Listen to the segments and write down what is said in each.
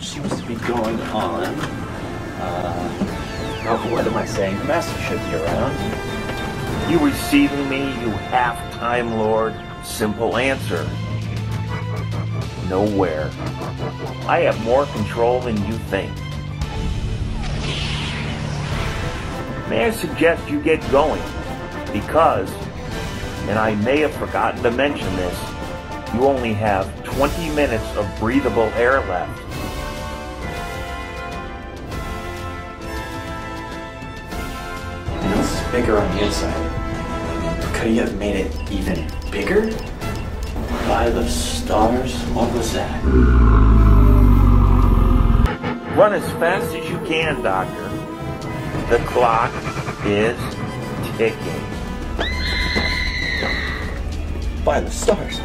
Much seems to be going on. Uh, oh, what am I saying? The master should be around. You receiving me, you half-time lord? Simple answer. Nowhere. I have more control than you think. May I suggest you get going? Because, and I may have forgotten to mention this, you only have 20 minutes of breathable air left. Bigger on the inside. Could he have made it even bigger? By the stars, what was that? Run as fast as you can, Doctor. The clock is ticking. By the stars.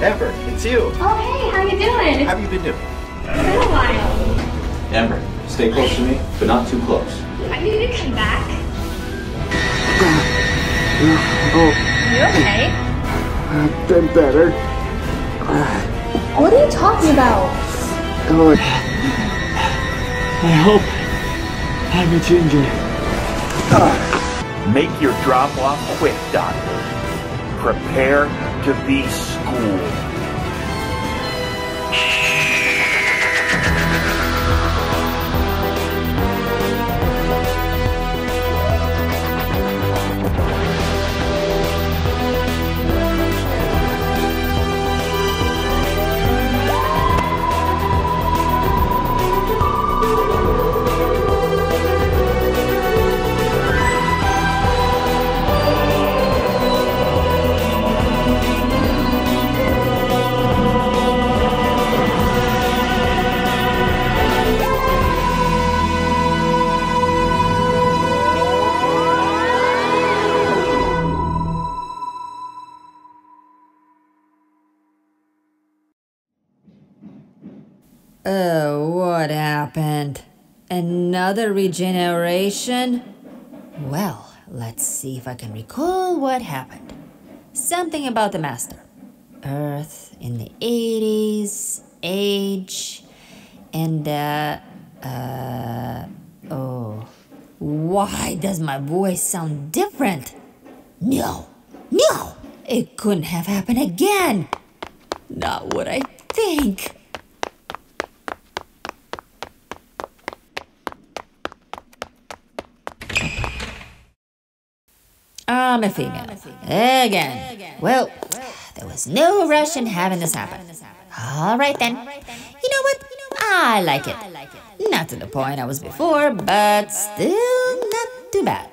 Amber, it's you. Oh, hey, how you doing? How have you been doing? It's been a while. Amber, stay close to me, but not too close. I need to come back. Oh, You okay? I've been better. What are you talking about? Oh, I hope I'm a ginger. Make your drop off quick, Doctor. Prepare to be schooled. Oh, what happened? Another regeneration? Well, let's see if I can recall what happened. Something about the Master. Earth in the 80s, age, and, uh, uh, oh. Why does my voice sound different? No, no, it couldn't have happened again. Not what I think. I'm a female. Again. Well, there was no rush in having this happen. All right then. You know what? I like it. Not to the point I was before, but still not too bad.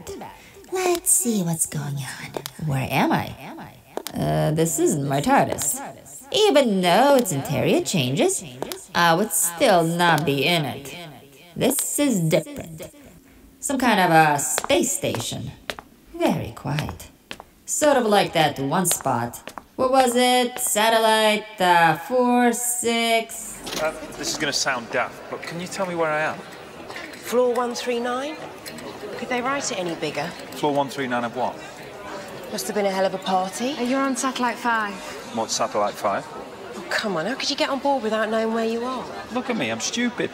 Let's see what's going on. Where am I? Uh, this isn't my TARDIS. Even though its interior changes, I would still not be in it. This is different. Some kind of a space station. Very quiet. Sort of like that one spot. What was it? Satellite uh, 4, 6. Uh, this is going to sound daft, but can you tell me where I am? Floor 139? Could they write it any bigger? Floor 139 of what? Must have been a hell of a party. You're on satellite five. What Satellite 5? Oh, come on, how could you get on board without knowing where you are? Look at me, I'm stupid.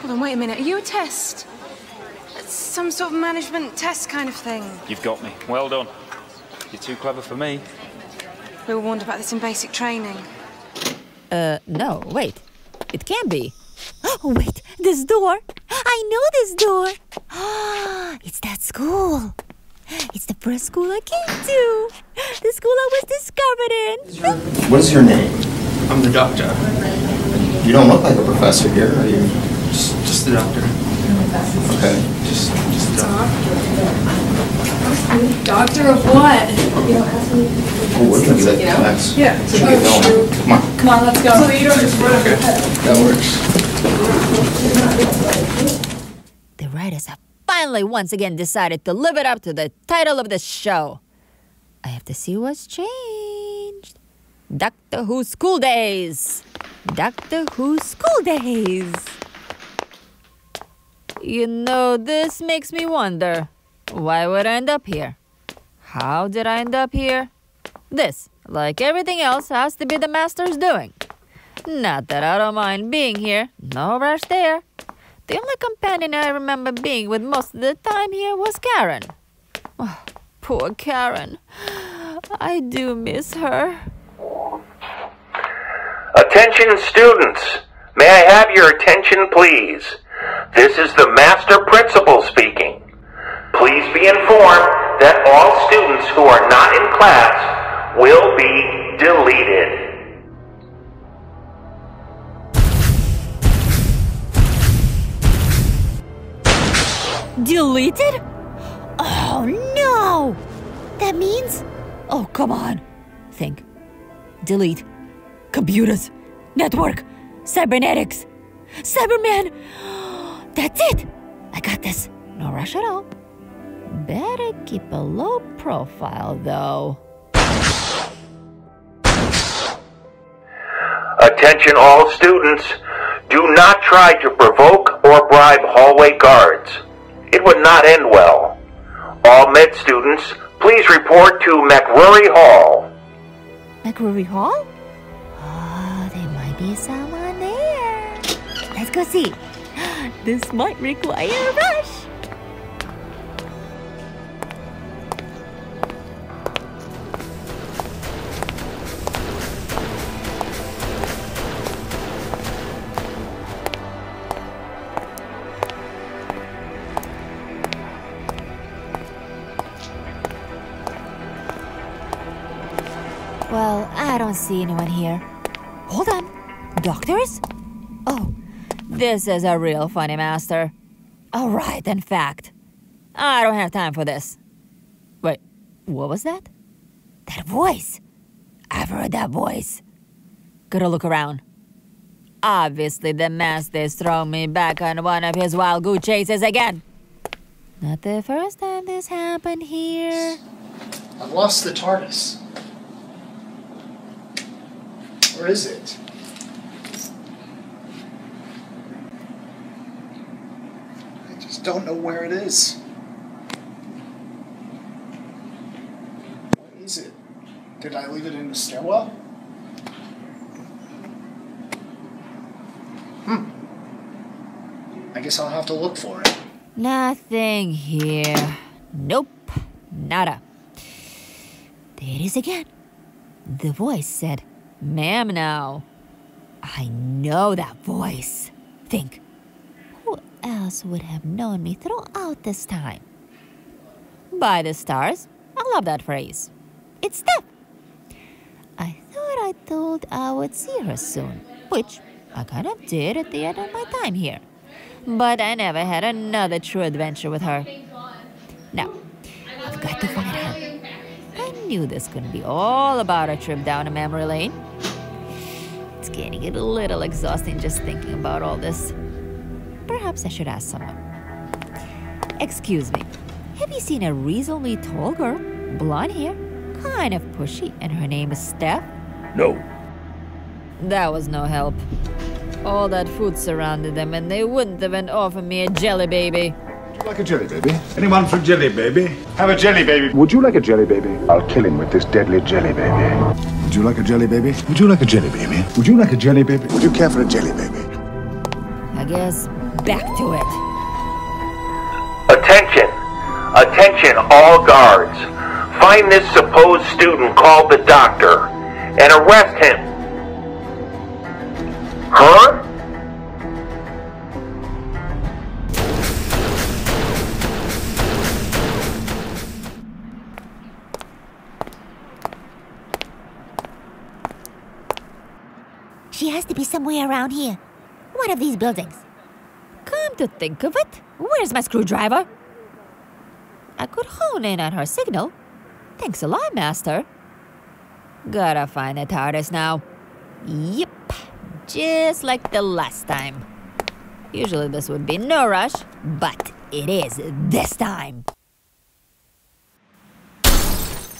Hold on, wait a minute. Are you a test? Some sort of management test kind of thing. You've got me. Well done. You're too clever for me. We were warned about this in basic training. Uh, no, wait. It can't be. Oh, wait, this door. I know this door. it's that school. It's the first school I came to. The school I was discovered in. What is your name? I'm the doctor. You don't look like a professor here, are you? Just, just the doctor. Okay. Just, just the doctor. Doctor of what? You don't have to. Oh, we're gonna be like class. Yeah. Should get going. Come on. Come on, let's go. So you don't just run Okay, that works. The writers have finally once again decided to live it up to the title of the show. I have to see what's changed. Doctor Who School Daze. Doctor Who School Daze. You know, this makes me wonder why would I end up here? How did I end up here? This, like everything else, has to be the master's doing. Not that I don't mind being here. No rush there. The only companion I remember being with most of the time here was Karen. Oh, poor Karen. I do miss her. Attention students! May I have your attention please? This is the Master Principal speaking. Please be informed that all students who are not in class will be deleted. Deleted? Oh no! That means. Oh, come on. Think. Delete. Computers. Network. Cybernetics. Cyberman! That's it! I got this. No rush at all. Better keep a low profile, though. Attention all students. Do not try to provoke or bribe hallway guards. It would not end well. All med students, please report to McRory Hall. McRory Hall? Oh, there might be someone there. Let's go see. This might require a rush. Well, I don't see anyone here. Hold on. Doctors? This is a real funny master. All right, in fact. I don't have time for this. Wait, what was that? That voice. I've heard that voice. Gotta look around. Obviously, the master is throwing me back on one of his wild goose chases again. Not the first time this happened here. I've lost the TARDIS. Where is it? I just don't know where it is. What is it? Did I leave it in the stairwell? Hmm. I guess I'll have to look for it. Nothing here. Nope. Nada. There it is again. The voice said, Ma'am now. I know that voice. Think. Else would have known me throughout this time? By the stars. I love that phrase. It's Steph. I thought I told I would see her soon, which I kind of did at the end of my time here. But I never had another true adventure with her. Now, I've got to find her. I knew this couldn't be all about a trip down a memory lane. It's getting a little exhausting just thinking about all this. Perhaps I should ask someone. Excuse me, have you seen a reasonably tall girl, blonde hair, kind of pushy, and her name is Steph? No. That was no help. All that food surrounded them, and they wouldn't even offer me a jelly baby. Would you like a jelly baby? Anyone for jelly baby? Have a jelly baby. Would you like a jelly baby? I'll kill him with this deadly jelly baby. Would you like a jelly baby? Would you like a jelly baby? Would you like a jelly baby? Would you care for a jelly baby? I guess back to it. Attention! Attention, all guards! Find this supposed student called the doctor and arrest him. Her? She has to be somewhere around here. One of these buildings. To think of it, where's my screwdriver? I could hone in on her signal. Thanks a lot, Master. Gotta find the TARDIS now. Yep, just like the last time. Usually this would be no rush, but it is this time.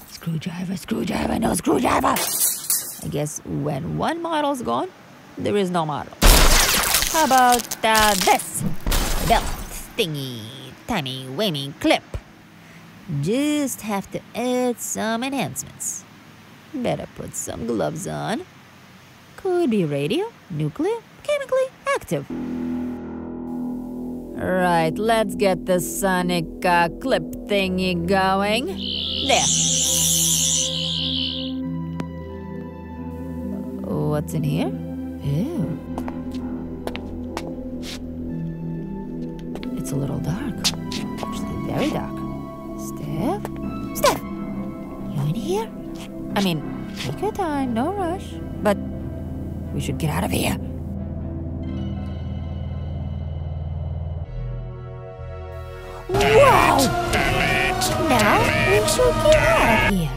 Screwdriver, screwdriver, no screwdriver. I guess when one model's gone, there is no model. How about uh, this? Belt, thingy, timey, wimey, clip. Just have to add some enhancements. Better put some gloves on. Could be radio, nuclear, chemically active. Right, let's get the sonic uh, clip thingy going. There. What's in here? Ew. I mean, take your time, no rush. But we should get out of here. Wow! Now we should get out of here.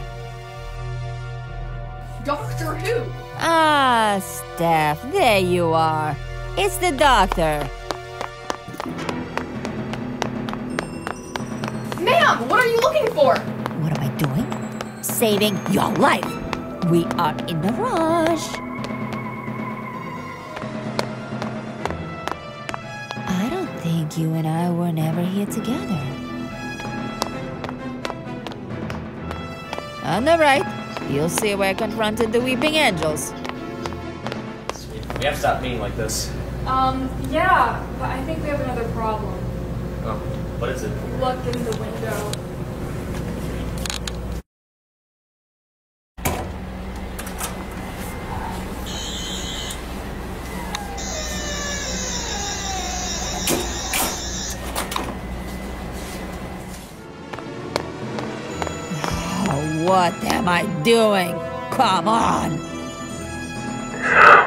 Doctor Who? Ah, Steph, there you are. It's the doctor. Ma'am, what are you looking for? Saving your life. We are in a rush. I don't think you and I were never here together. On the right, you'll see where I confronted the weeping angels. We have to stop being like this. Um, yeah, but I think we have another problem. Oh, what is it? Look in the window. Am I doing? Come on.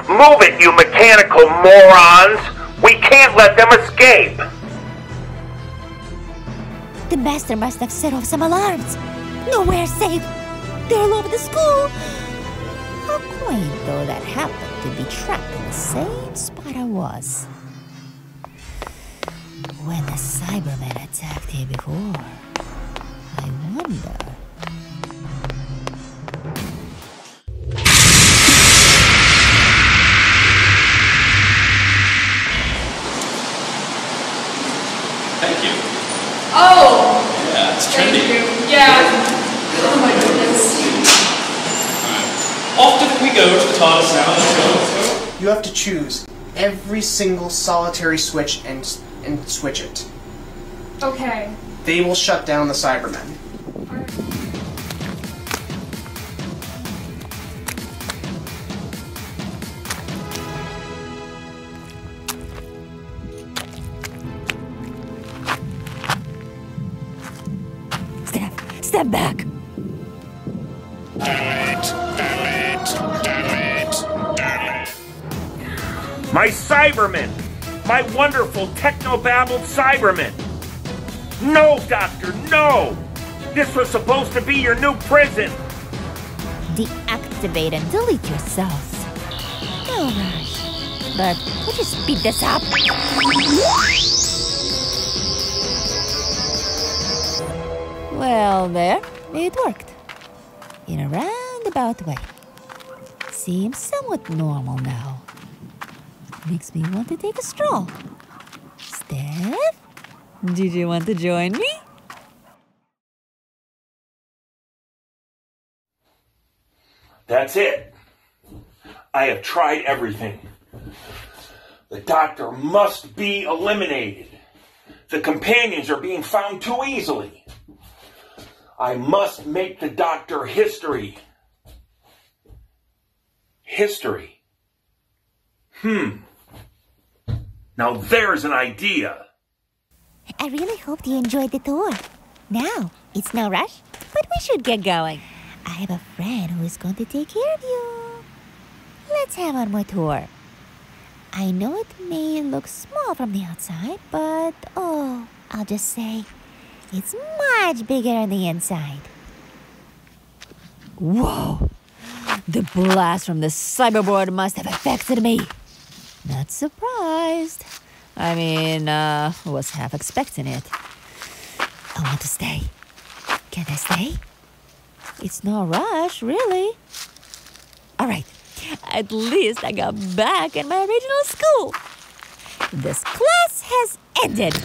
Move it, you mechanical morons! We can't let them escape! The master must have set off some alarms. Nowhere safe. They're all over the school. How quaint, though, that happened to be trapped in the same spot I was. When the Cybermen attacked here before, I wonder. Choose every single solitary switch and and switch it. Okay. They will shut down the Cybermen. Step, step back. My Cybermen! My wonderful technobabbled Cybermen! No, Doctor, no! This was supposed to be your new prison! Deactivate and delete yourselves. No rush. But could you speed this up? Well, there, it worked. In a roundabout way. Seems somewhat normal now. Makes me want to take a stroll. Steph? Did you want to join me? That's it. I have tried everything. The doctor must be eliminated. The companions are being found too easily. I must make the doctor history. History. Hmm. Now there's an idea. I really hoped you enjoyed the tour. Now, it's no rush, but we should get going. I have a friend who is going to take care of you. Let's have one more tour. I know it may look small from the outside, but oh, I'll just say it's much bigger on the inside. Whoa! The blast from the cyberboard must have affected me. Not surprised. I mean, uh, was half expecting it. I want to stay. Can I stay? It's no rush, really. All right. At least I got back in my original school. This class has ended.